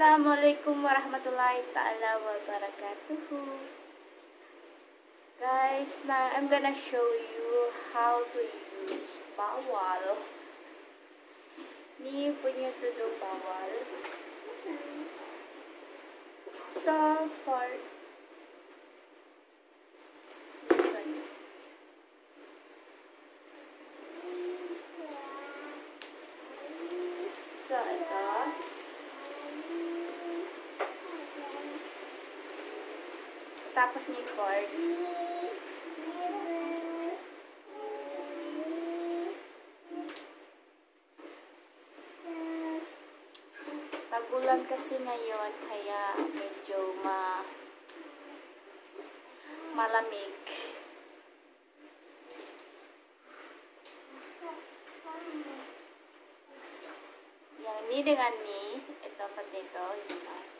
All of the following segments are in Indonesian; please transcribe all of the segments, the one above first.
Assalamualaikum warahmatullahi ta'ala wabarakatuh. Guys, now I'm gonna show you how to use bawal. Ni punya tudung bawal. So, for So. Tapos ni cord. Tagulan kasi ngayon, kaya medyo ma malamig. Yang ni dengan ni, ito potato, yun na.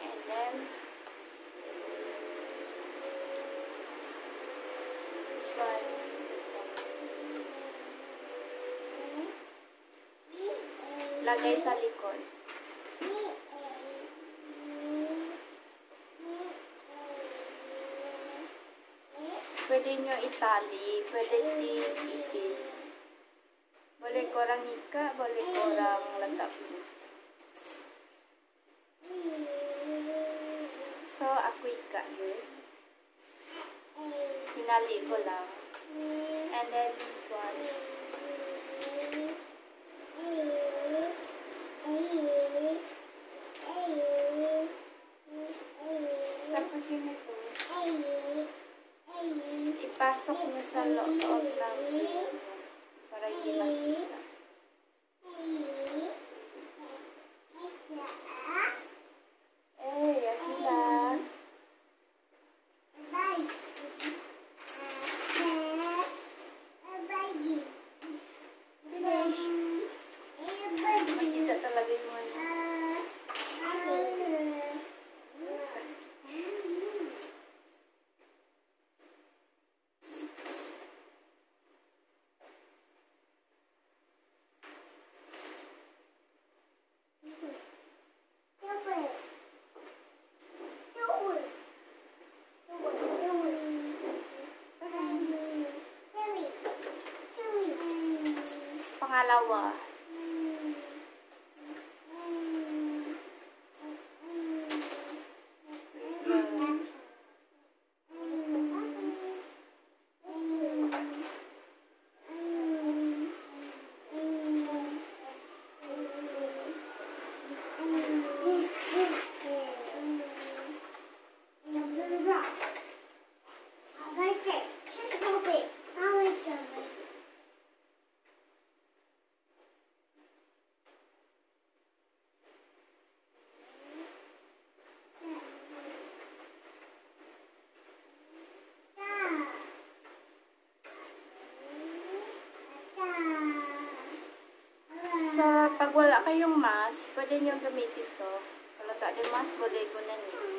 And then this one. Lagay sa likod. Pwede nyo itali, pwede di-ipil. Boleh korang ika, boleh korang letak. Ikat je. Tinali ko lang. And then this one. Tapos yun ito. Ipasok nyo sa loob ng freezer para hindi makita. Pangalawa. Wala kayong mask, pwede nyo gamitin ito. Wala ka din mask, pwede ko na niyo.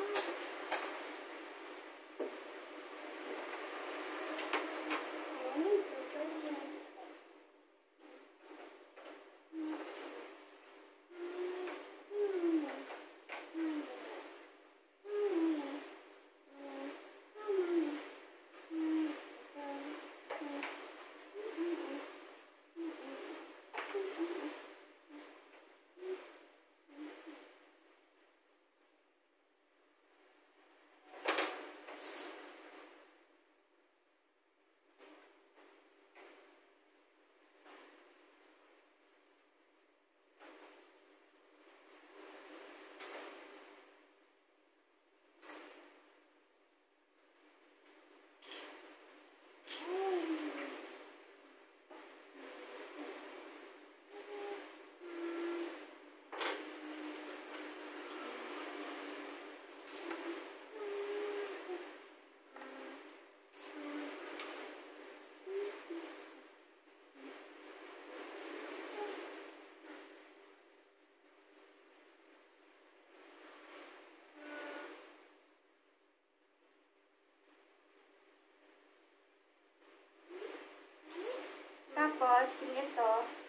Tapos, nito, oh.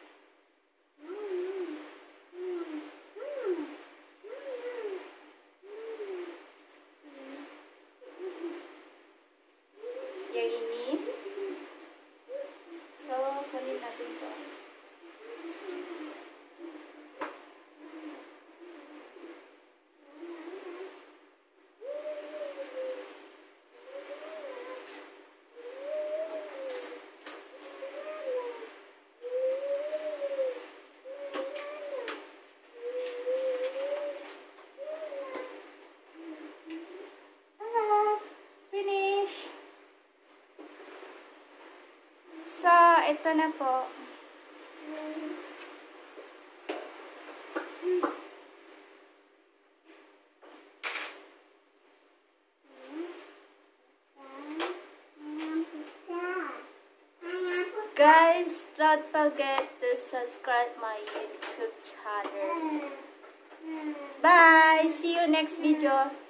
So, ito na po. Guys, don't forget to subscribe my YouTube channel. Bye! See you next video.